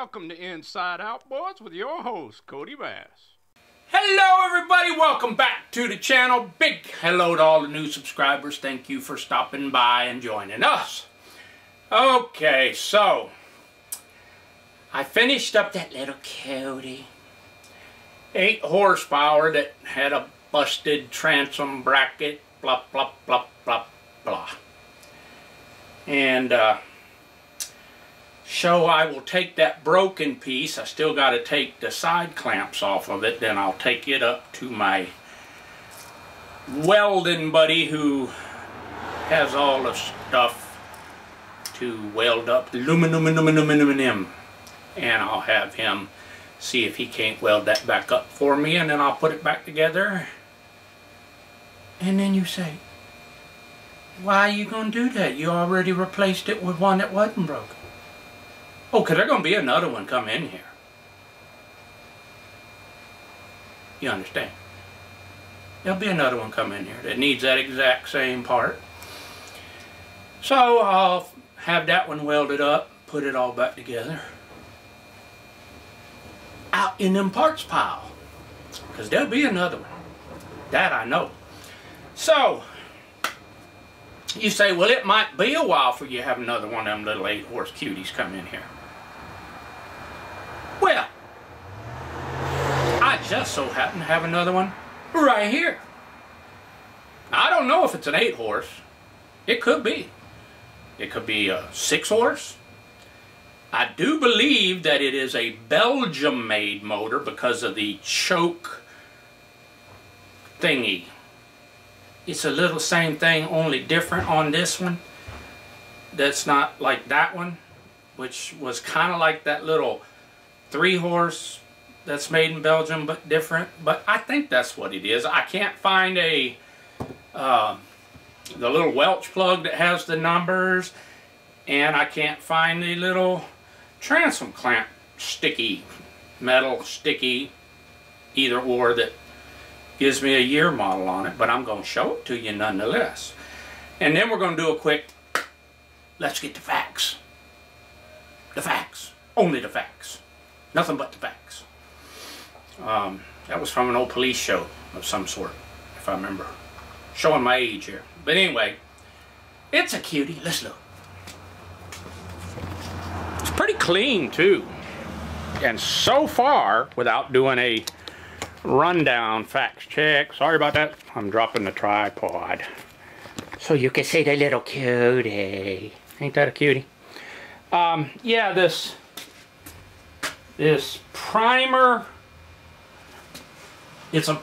Welcome to Inside Outboards with your host, Cody Bass. Hello everybody, welcome back to the channel. Big hello to all the new subscribers. Thank you for stopping by and joining us. Okay, so I finished up that little Cody. 8 horsepower that had a busted transom bracket, blah, blah, blah, blah, blah. And uh, so I will take that broken piece. I still got to take the side clamps off of it. Then I'll take it up to my welding buddy who has all the stuff to weld up aluminum, aluminum, aluminum. And I'll have him see if he can't weld that back up for me. And then I'll put it back together. And then you say, why are you going to do that? You already replaced it with one that wasn't broken. Oh, there's going to be another one come in here. You understand? There'll be another one come in here that needs that exact same part. So I'll have that one welded up, put it all back together. Out in them parts pile. Because there'll be another one. That I know. So, you say, well, it might be a while for you to have another one of them little eight-horse cuties come in here. Well, I just so happen to have another one right here. I don't know if it's an eight-horse. It could be. It could be a six-horse. I do believe that it is a Belgium-made motor because of the choke thingy it's a little same thing, only different on this one. That's not like that one, which was kind of like that little three horse that's made in Belgium, but different. But I think that's what it is. I can't find a uh, the little Welch plug that has the numbers, and I can't find the little transom clamp sticky, metal sticky, either or that gives me a year model on it, but I'm going to show it to you nonetheless. And then we're going to do a quick, let's get the facts. The facts. Only the facts. Nothing but the facts. Um, that was from an old police show of some sort, if I remember. Showing my age here. But anyway, it's a cutie. Let's look. It's pretty clean, too. And so far, without doing a rundown facts check. Sorry about that. I'm dropping the tripod. So you can see the little cutie. Ain't that a cutie? Um, yeah, this this primer, it's a,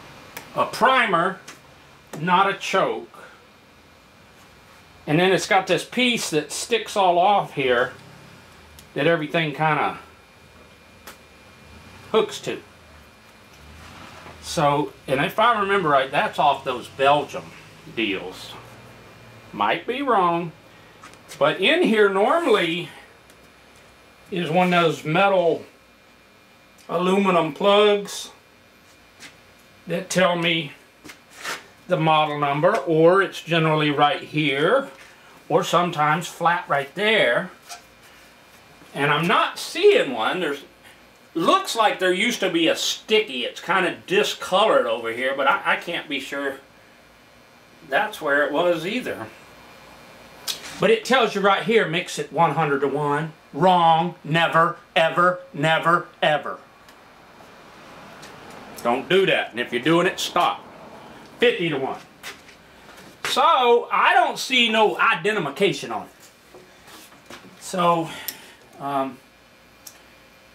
a primer, not a choke. And then it's got this piece that sticks all off here that everything kind of hooks to. So, and if I remember right, that's off those Belgium deals. Might be wrong. But in here normally is one of those metal aluminum plugs that tell me the model number or it's generally right here or sometimes flat right there and I'm not seeing one there's looks like there used to be a sticky. It's kind of discolored over here, but I, I can't be sure that's where it was either. But it tells you right here, mix it 100 to 1. Wrong. Never, ever, never, ever. Don't do that. And if you're doing it, stop. 50 to 1. So, I don't see no identification on it. So, um,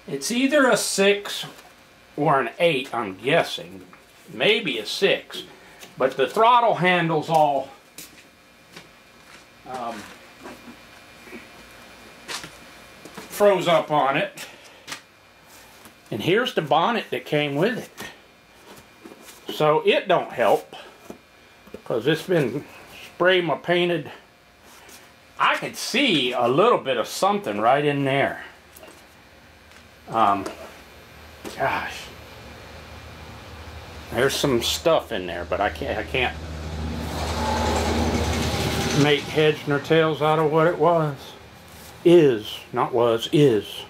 it's either a 6 or an 8, I'm guessing. Maybe a 6. But the throttle handle's all um, froze up on it. And here's the bonnet that came with it. So it don't help. Because it's been spray my painted. I could see a little bit of something right in there. Um, gosh, there's some stuff in there, but I can't I can't make heads nor tails out of what it was. Is not was is.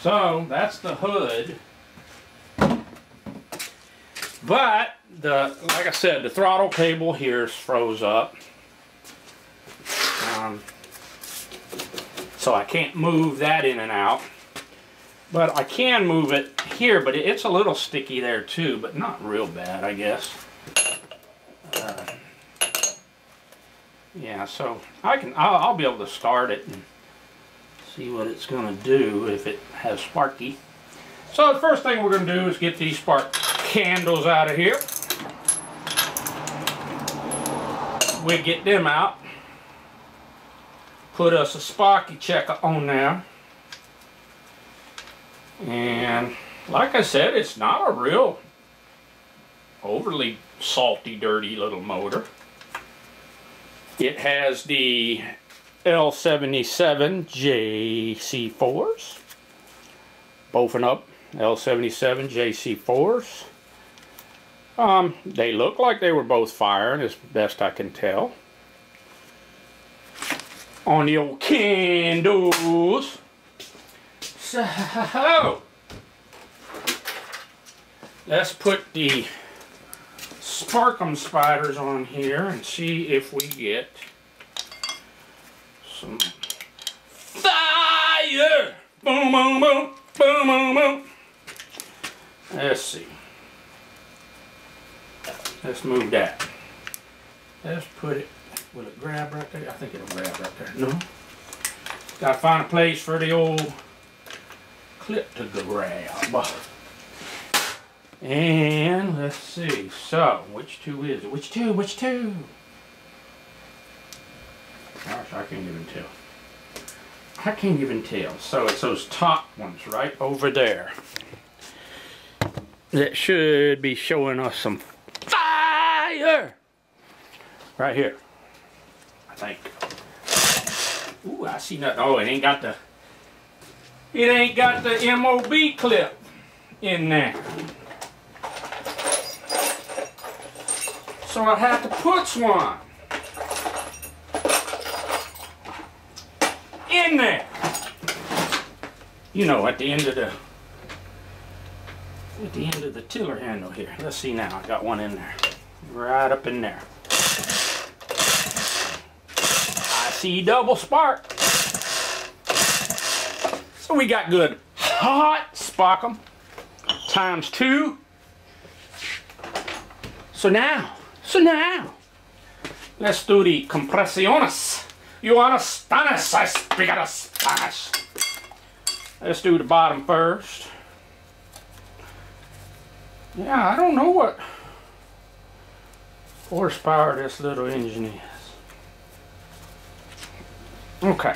So that's the hood. But the like I said, the throttle cable here is froze up. Um, so I can't move that in and out. But I can move it here, but it's a little sticky there too, but not real bad, I guess. Uh, yeah, so I can, I'll, I'll, be able to start it and see what it's going to do if it has Sparky. So the first thing we're going to do is get these spark candles out of here. We get them out. Put us a Sparky checker on there. And like I said, it's not a real overly salty, dirty little motor. It has the L77 JC4s. Bofen up L77 JC4s. Um, they look like they were both firing as best I can tell. On the old candles. So, let's put the Sparkum spiders on here and see if we get some fire. Boom, boom, boom, boom, boom, boom. Let's see. Let's move that. Let's put it, will it grab right there? I think it'll grab right there. No. Gotta find a place for the old clip to grab. And let's see. So, which two is it? Which two? Which two? Gosh, I can't even tell. I can't even tell. So it's those top ones right over there. That should be showing us some. Right here. I think. Ooh, I see nothing. Oh, it ain't got the it ain't got the MOB clip in there. So I have to put one in there. You know, at the end of the at the end of the tiller handle here. Let's see now. I got one in there. Right up in there. See double spark. So we got good hot sparkum times two. So now, so now, let's do the compresiones. You understand? I speak out of Spanish. Let's do the bottom first. Yeah, I don't know what horsepower this little engine is. Okay.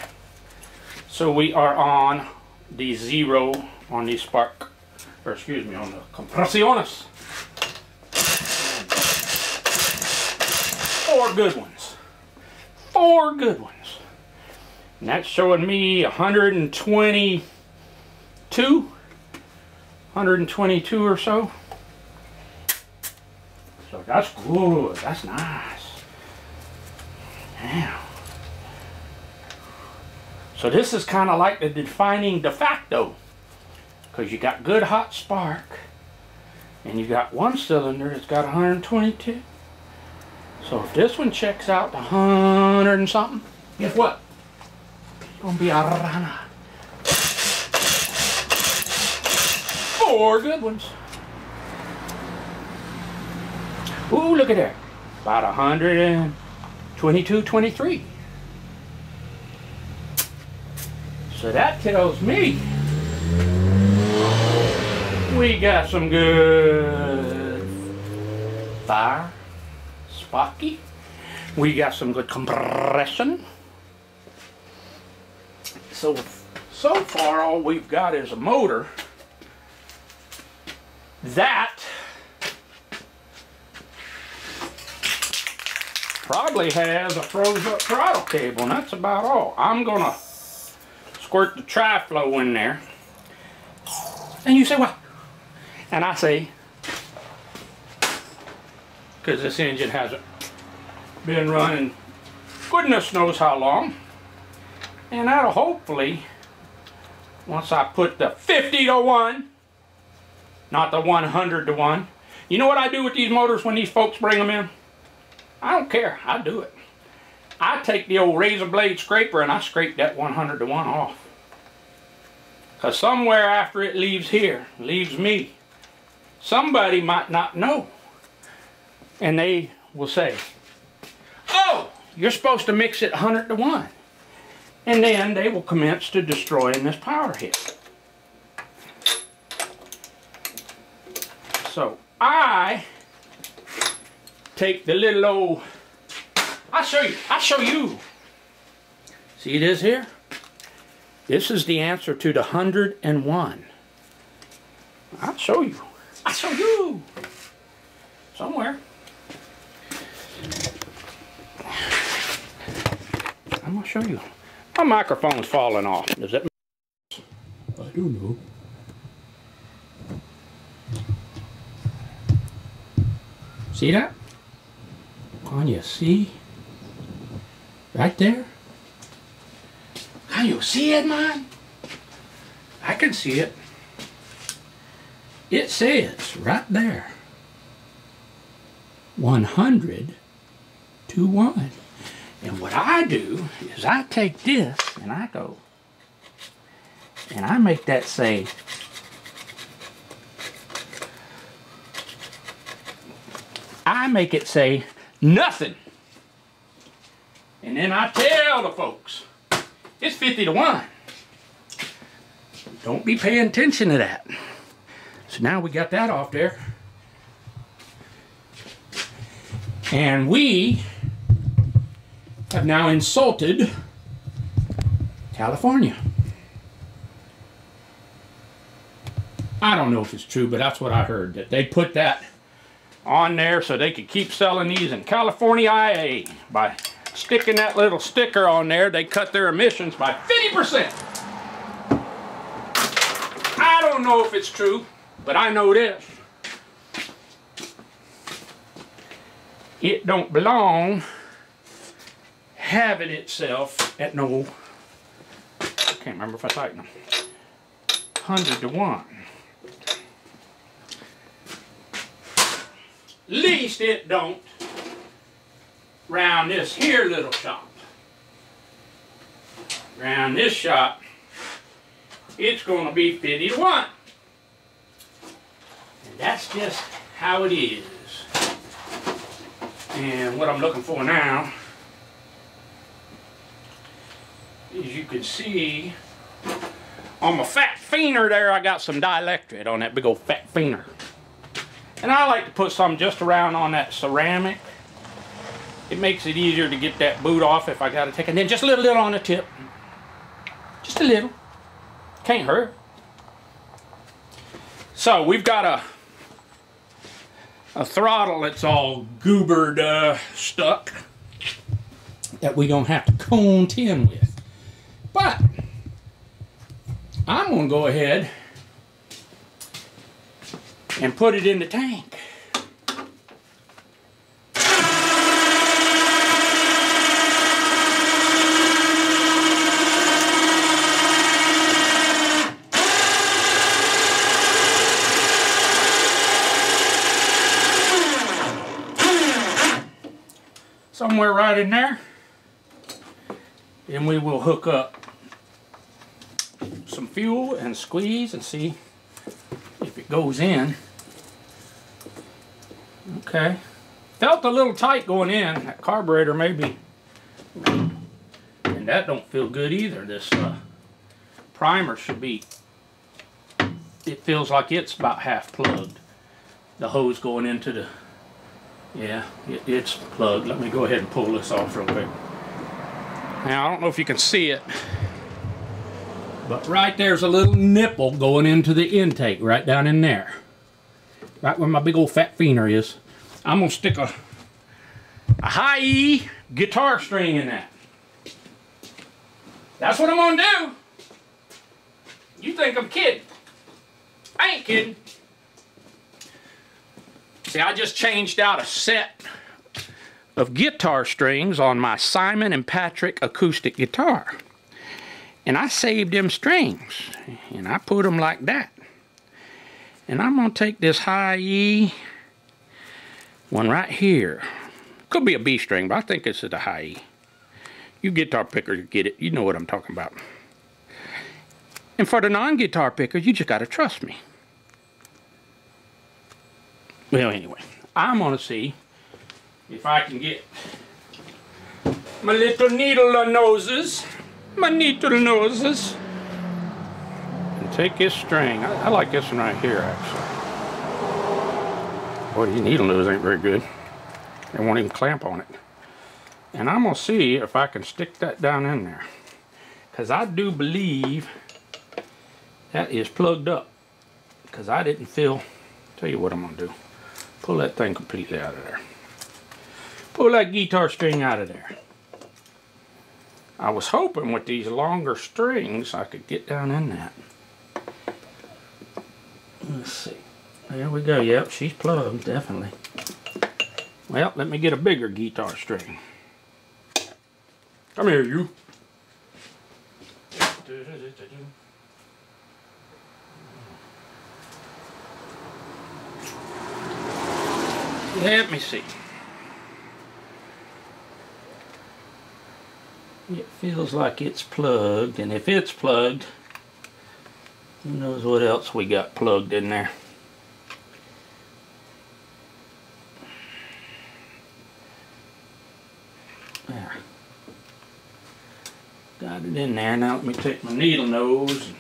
So we are on the zero on the spark, or excuse me, on the compresiones. Four good ones. Four good ones. And that's showing me 122, 122 or so. So that's good. That's nice. Damn. So this is kind of like the defining de facto. Because you got good hot spark. And you got one cylinder that's got 122. So if this one checks out to 100 and something, guess what? It's going to be a rana. Four good ones. Ooh, look at that. About 122, 23. So that tells me we got some good fire, sparky. We got some good compression. So, so far all we've got is a motor that probably has a froze up throttle cable and that's about all. I'm gonna squirt the tri-flow in there. And you say, what? And I say, because this engine hasn't been running goodness knows how long. And that'll hopefully once I put the 50 to 1, not the 100 to 1. You know what I do with these motors when these folks bring them in? I don't care. I do it. I take the old razor blade scraper and I scrape that 100 to 1 off. Because somewhere after it leaves here, leaves me, somebody might not know. And they will say, oh, you're supposed to mix it 100 to 1. And then they will commence to destroying this power head. So I take the little old, I'll show you, I'll show you. See this here? This is the answer to the 101. I'll show you. I'll show you. Somewhere. I'm going to show you. My microphone's falling off. Does that I don't know. See that? Can you see? Right there? Can you see it, man? I can see it. It says right there 100 to 1. And what I do is I take this and I go and I make that say I make it say nothing. And then I tell the folks, it's 50 to 1. Don't be paying attention to that. So now we got that off there. And we have now insulted California. I don't know if it's true, but that's what I heard, that they put that on there so they could keep selling these in California IA. By sticking that little sticker on there, they cut their emissions by 50%. I don't know if it's true, but I know this. It don't belong having itself at no, I can't remember if I typed them, 100 to 1. Least it don't round this here little shop. Round this shop, it's going to be 50 to 1. And that's just how it is. And what I'm looking for now as you can see on my fat feener there I got some dielectric on that big old fat feener. And I like to put some just around on that ceramic. It makes it easier to get that boot off if I got to take it. And then just a little, little on the tip. Just a little. Can't hurt. So we've got a a throttle that's all goobered uh, stuck that going to have to cone tin with. But I'm going to go ahead and put it in the tank. Somewhere right in there. and we will hook up some fuel and squeeze and see if it goes in. Okay. Felt a little tight going in. That carburetor maybe. And that don't feel good either. This uh, primer should be, it feels like it's about half plugged. The hose going into the, yeah, it, it's plugged. Let me go ahead and pull this off real quick. Now, I don't know if you can see it, but right there's a little nipple going into the intake right down in there. Right where my big old fat feener is. I'm gonna stick a, a high E guitar string in that. That's what I'm gonna do. You think I'm kidding. I ain't kidding. See, I just changed out a set of guitar strings on my Simon and Patrick acoustic guitar. And I saved them strings. And I put them like that. And I'm going to take this high E one right here. Could be a B string, but I think this is a high E. You guitar pickers get it. You know what I'm talking about. And for the non-guitar pickers, you just got to trust me. Well, anyway, I'm going to see if I can get my little needle noses, my needle noses, and take this string. I, I like this one right here, actually. Boy, these needle noses ain't very good. They won't even clamp on it. And I'm going to see if I can stick that down in there. Because I do believe that is plugged up. Because I didn't feel... Tell you what I'm going to do. Pull that thing completely out of there. Pull that guitar string out of there. I was hoping with these longer strings I could get down in that. Let's see. There we go. Yep, she's plugged, definitely. Well, let me get a bigger guitar string. Come here, you. Let me see. It feels like it's plugged, and if it's plugged, who knows what else we got plugged in there. There. Got it in there. Now let me take my needle nose and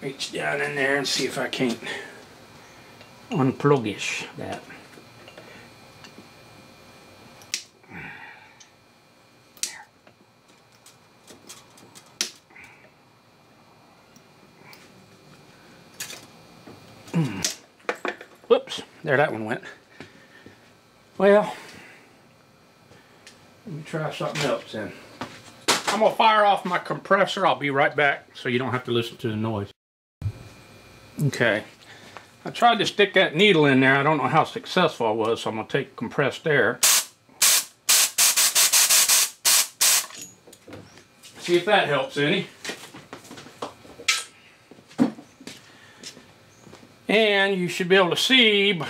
reach down in there and see if I can't unpluggish that. Whoops, there that one went. Well, let me try something else then. I'm gonna fire off my compressor. I'll be right back so you don't have to listen to the noise. Okay, I tried to stick that needle in there. I don't know how successful I was, so I'm gonna take compressed air. See if that helps any. And you should be able to see,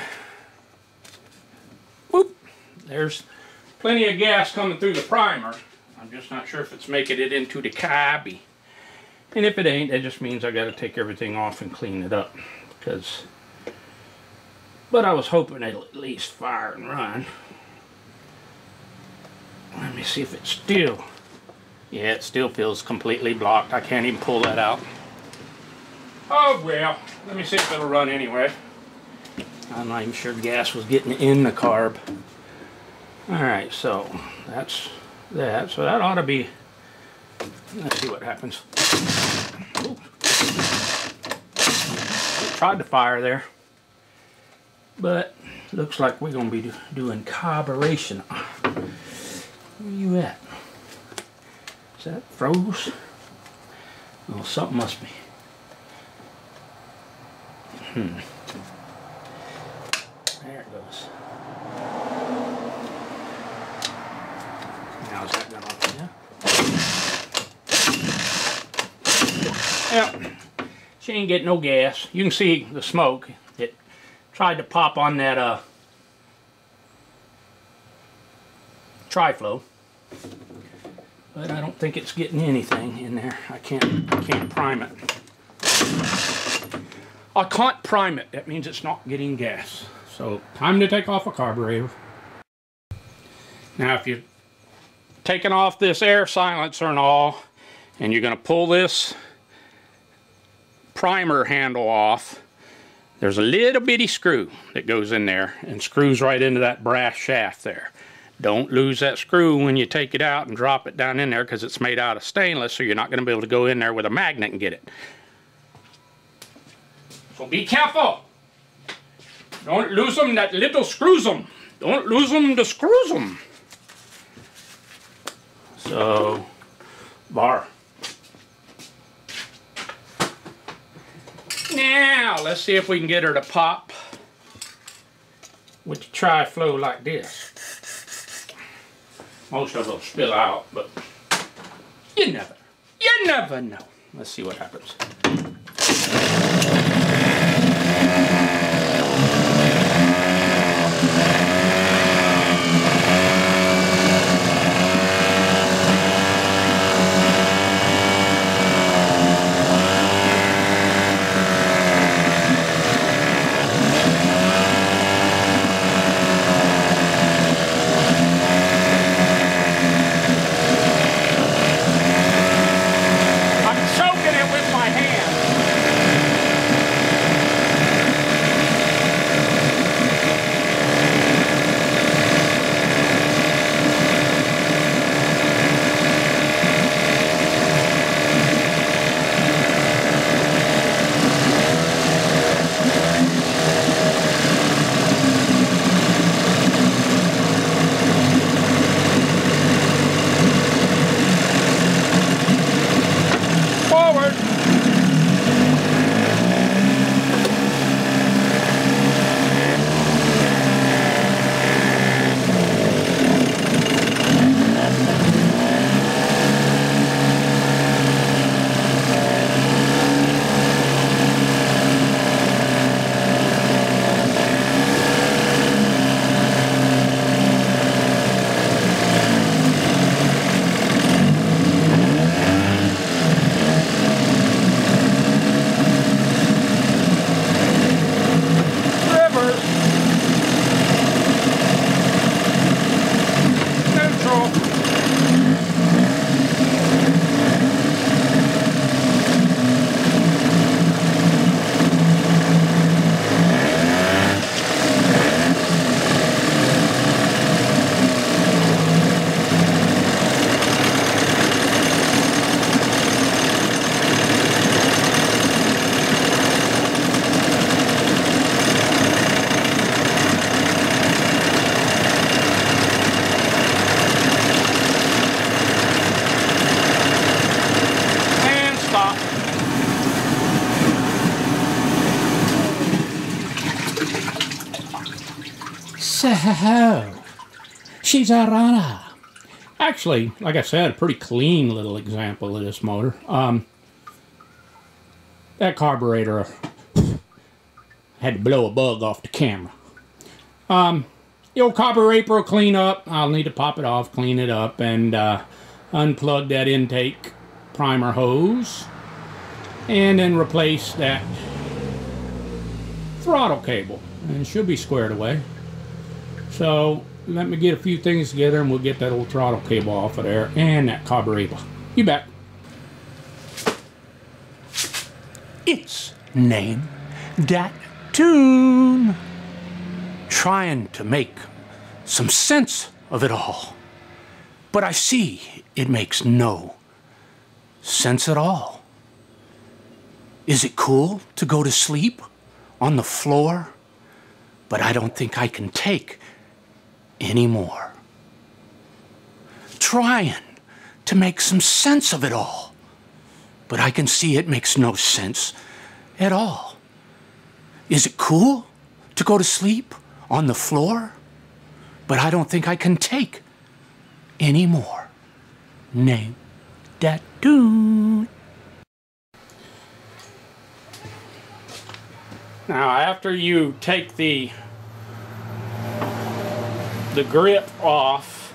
whoop, there's plenty of gas coming through the primer. I'm just not sure if it's making it into the cabby. And if it ain't, that just means I got to take everything off and clean it up. Because, but I was hoping it'll at least fire and run. Let me see if it's still, yeah, it still feels completely blocked. I can't even pull that out. Oh well, let me see if it'll run anyway. I'm not even sure gas was getting in the carb. Alright, so that's that. So that ought to be, let's see what happens. Ooh. Tried to fire there, but looks like we're going to be doing carburation. Where you at? Is that froze? Oh, something must be. Hmm. There it goes. How's that going? Yeah. Yep. She ain't getting no gas. You can see the smoke. Tried to pop on that uh, Tri-Flow. But I don't think it's getting anything in there. I can't I can't prime it. I can't prime it. That means it's not getting gas. So time to take off a carburetor. Now if you're taking off this air silencer and all, and you're going to pull this primer handle off, there's a little bitty screw that goes in there and screws right into that brass shaft there. Don't lose that screw when you take it out and drop it down in there because it's made out of stainless so you're not going to be able to go in there with a magnet and get it. So be careful. Don't lose them, that little screws them. Don't lose them, the screws them. So, bar. Now, let's see if we can get her to pop with the tri-flow like this. Most of them spill out, but you never. You never know. Let's see what happens. So, she's a runner. Actually, like I said, a pretty clean little example of this motor. Um, that carburetor had to blow a bug off the camera. Um, the old carburetor will clean up. I'll need to pop it off, clean it up, and uh, unplug that intake primer hose. And then replace that throttle cable. And it should be squared away. So let me get a few things together and we'll get that old throttle cable off of there and that carburetor. You bet. It's name that tune. Trying to make some sense of it all. But I see it makes no sense at all. Is it cool to go to sleep on the floor? But I don't think I can take any more. Trying to make some sense of it all. But I can see it makes no sense at all. Is it cool to go to sleep on the floor? But I don't think I can take any more. Name that tune. Now, after you take the the grip off,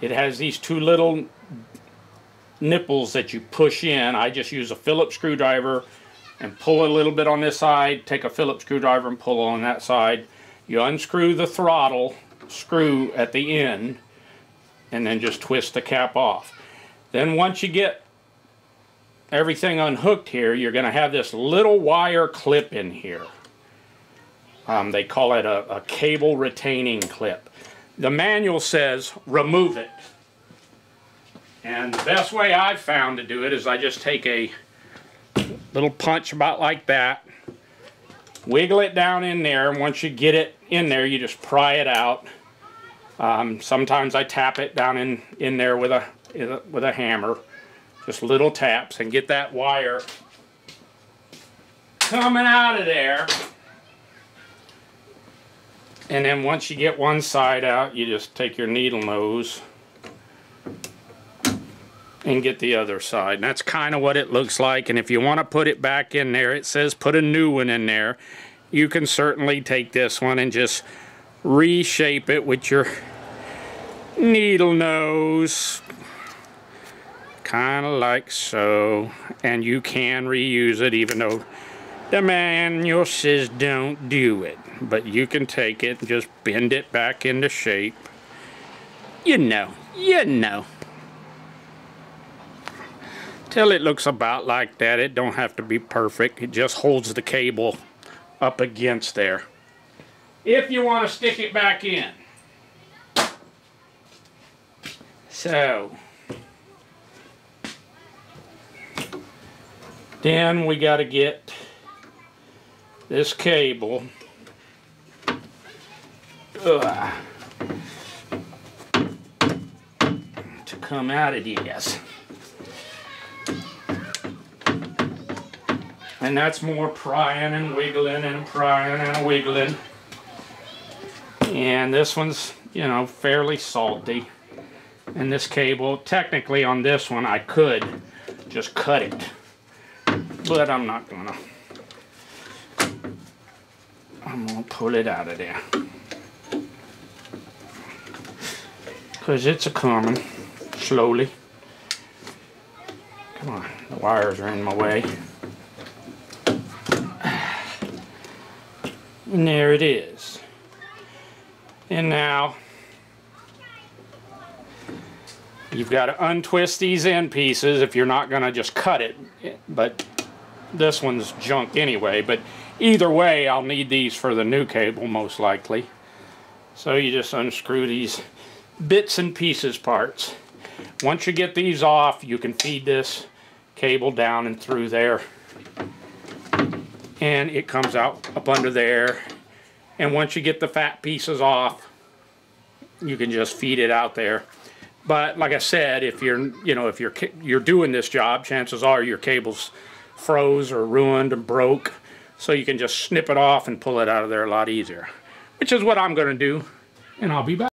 it has these two little nipples that you push in. I just use a Phillips screwdriver and pull a little bit on this side, take a Phillips screwdriver and pull on that side. You unscrew the throttle screw at the end and then just twist the cap off. Then once you get everything unhooked here, you're going to have this little wire clip in here. Um, they call it a, a cable retaining clip. The manual says remove it. And the best way I've found to do it is I just take a little punch about like that, wiggle it down in there, and once you get it in there, you just pry it out. Um, sometimes I tap it down in, in there with a, with a hammer, just little taps, and get that wire coming out of there. And then once you get one side out, you just take your needle nose and get the other side. And that's kind of what it looks like. And if you want to put it back in there, it says put a new one in there. You can certainly take this one and just reshape it with your needle nose. Kind of like so. And you can reuse it even though the manual says don't do it. But you can take it and just bend it back into shape. You know, you know till it looks about like that. It don't have to be perfect. It just holds the cable up against there. If you want to stick it back in. So, then we got to get this cable to come out of this. And that's more prying and wiggling and prying and wiggling. And this one's, you know, fairly salty. And this cable, technically on this one, I could just cut it. But I'm not gonna. I'm gonna pull it out of there. Because it's a coming, slowly. Come on, the wires are in my way. And there it is. And now you've got to untwist these end pieces if you're not going to just cut it. But this one's junk anyway. But either way, I'll need these for the new cable most likely. So you just unscrew these bits and pieces parts. Once you get these off, you can feed this cable down and through there and it comes out up under there and once you get the fat pieces off you can just feed it out there but like I said if you're you know if you're you're doing this job chances are your cables froze or ruined and broke so you can just snip it off and pull it out of there a lot easier which is what I'm gonna do and I'll be back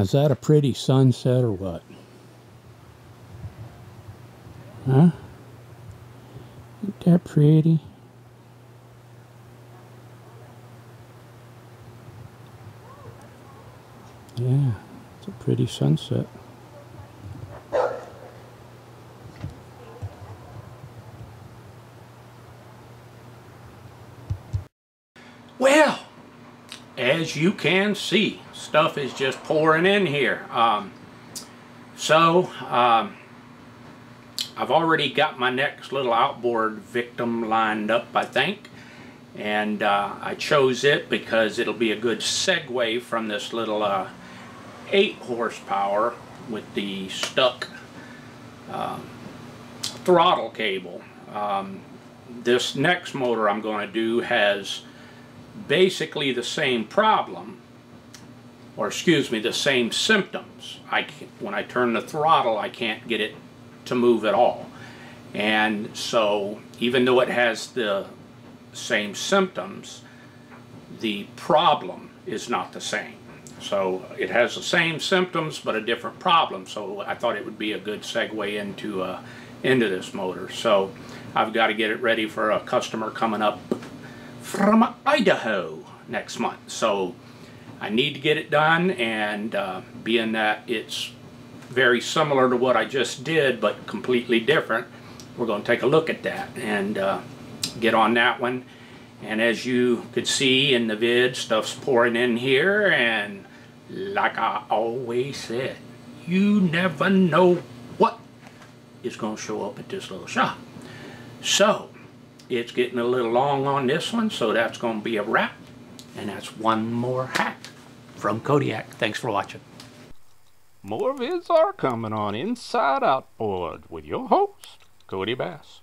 is that a pretty sunset or what? Huh? Ain't that pretty? Yeah, it's a pretty sunset. Well, as you can see, stuff is just pouring in here. Um, so, um, I've already got my next little outboard victim lined up, I think. And uh, I chose it because it'll be a good segue from this little uh, 8 horsepower with the stuck um, throttle cable. Um, this next motor I'm going to do has basically the same problem, or excuse me, the same symptoms. I when I turn the throttle, I can't get it to move at all. And so, even though it has the same symptoms, the problem is not the same. So it has the same symptoms but a different problem. So I thought it would be a good segue into uh, into this motor. So I've got to get it ready for a customer coming up from Idaho next month. So I need to get it done and uh, being that it's very similar to what I just did but completely different, we're going to take a look at that and uh, get on that one. And as you could see in the vid, stuff's pouring in here and like I always said, you never know what is going to show up at this little shop. So, it's getting a little long on this one, so that's going to be a wrap. And that's one more hack from Kodiak. Thanks for watching. More vids are coming on Inside Outboard with your host, Kodi Bass.